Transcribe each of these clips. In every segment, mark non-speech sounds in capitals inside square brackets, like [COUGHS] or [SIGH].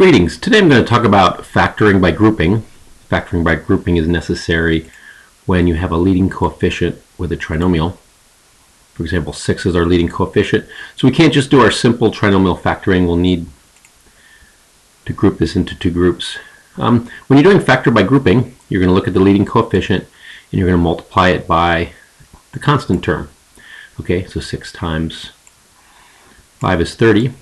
Greetings. Today I'm going to talk about factoring by grouping. Factoring by grouping is necessary when you have a leading coefficient with a trinomial. For example, 6 is our leading coefficient. So we can't just do our simple trinomial factoring. We'll need to group this into two groups. Um, when you're doing factor by grouping, you're going to look at the leading coefficient and you're going to multiply it by the constant term. Okay, so 6 times 5 is 30.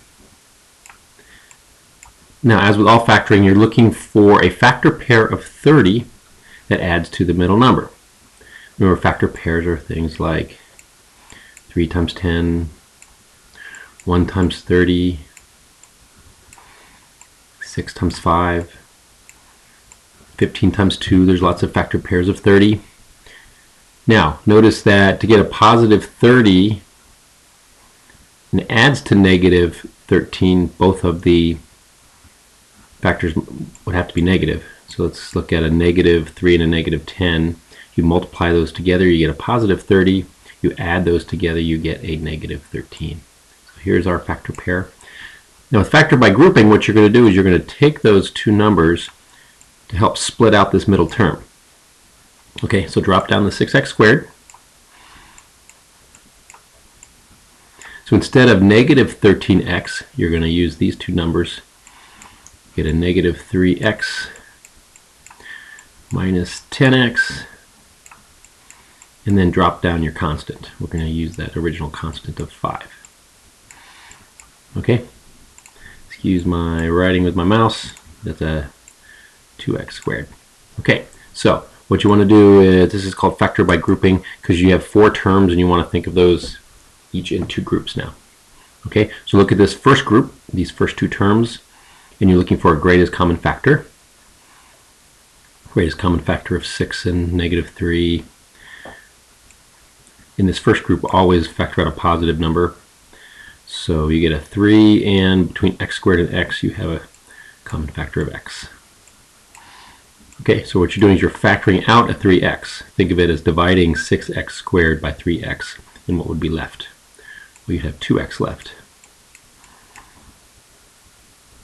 Now, as with all factoring, you're looking for a factor pair of 30 that adds to the middle number. Remember, factor pairs are things like 3 times 10, 1 times 30, 6 times 5, 15 times 2. There's lots of factor pairs of 30. Now, notice that to get a positive 30 and adds to negative 13, both of the factors would have to be negative. So let's look at a negative 3 and a negative 10. You multiply those together, you get a positive 30. You add those together, you get a negative 13. So here's our factor pair. Now with factor by grouping, what you're going to do is you're going to take those two numbers to help split out this middle term. Okay, so drop down the 6x squared. So instead of negative 13x, you're going to use these two numbers get a negative 3x minus 10x and then drop down your constant. We're going to use that original constant of 5. Okay, excuse my writing with my mouse. That's a 2x squared. Okay, so what you want to do is, this is called factor by grouping because you have four terms and you want to think of those each in two groups now. Okay, so look at this first group, these first two terms and you're looking for a greatest common factor. Greatest common factor of 6 and negative 3. In this first group, always factor out a positive number. So you get a 3, and between x squared and x, you have a common factor of x. Okay, so what you're doing is you're factoring out a 3x. Think of it as dividing 6x squared by 3x, and what would be left? Well, you'd have 2x left.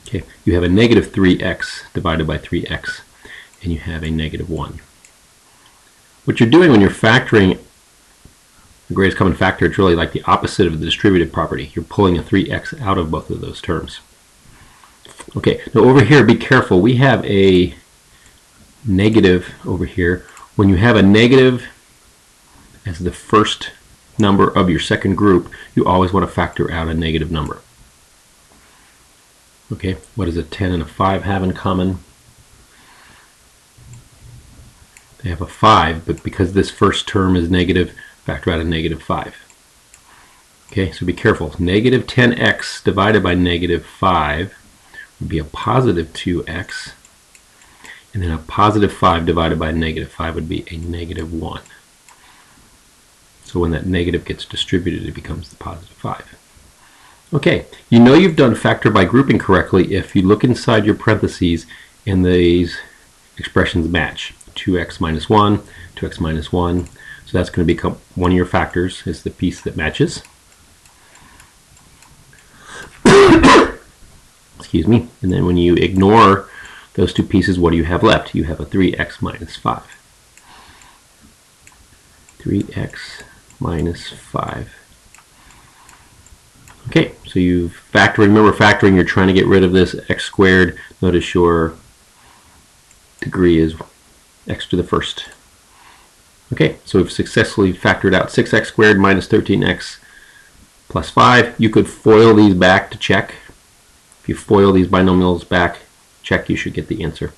Okay, you have a negative 3x divided by 3x, and you have a negative 1. What you're doing when you're factoring the greatest common factor, it's really like the opposite of the distributive property. You're pulling a 3x out of both of those terms. Okay, now over here, be careful. We have a negative over here. When you have a negative as the first number of your second group, you always want to factor out a negative number. Okay, what does a 10 and a 5 have in common? They have a 5, but because this first term is negative, factor out a negative 5. Okay, so be careful. Negative 10x divided by negative 5 would be a positive 2x, and then a positive 5 divided by negative 5 would be a negative 1. So when that negative gets distributed, it becomes the positive 5. Okay, you know you've done factor by grouping correctly if you look inside your parentheses and these expressions match. 2x minus 1, 2x minus 1. So that's going to become one of your factors is the piece that matches. [COUGHS] Excuse me. And then when you ignore those two pieces, what do you have left? You have a 3x minus 5. 3x minus 5. So you factor, remember factoring, you're trying to get rid of this x squared. Notice your degree is x to the first. Okay, so we've successfully factored out 6x squared minus 13x plus 5. You could FOIL these back to check. If you FOIL these binomials back, check, you should get the answer.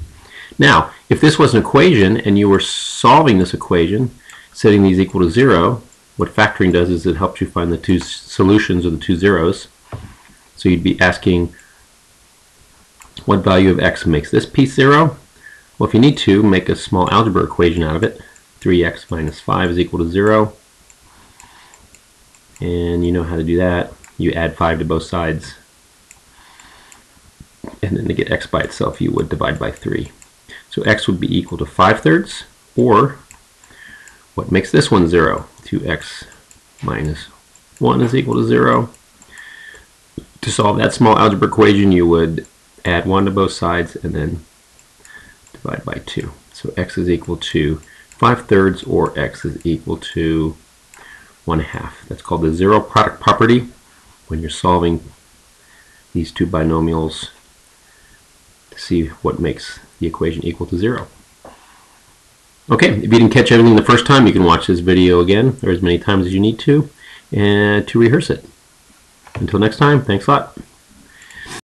Now, if this was an equation and you were solving this equation, setting these equal to 0, what factoring does is it helps you find the two solutions or the two zeros. So you'd be asking what value of x makes this piece 0? Well, if you need to, make a small algebra equation out of it. 3x minus 5 is equal to 0. And you know how to do that. You add 5 to both sides. And then to get x by itself, you would divide by 3. So x would be equal to 5 thirds, or what makes this one 0? 2x minus 1 is equal to 0. To solve that small algebra equation, you would add 1 to both sides, and then divide by 2. So x is equal to 5 thirds, or x is equal to 1 half. That's called the zero product property when you're solving these two binomials to see what makes the equation equal to 0. Okay, if you didn't catch everything the first time, you can watch this video again, or as many times as you need to, and to rehearse it. Until next time, thanks a lot.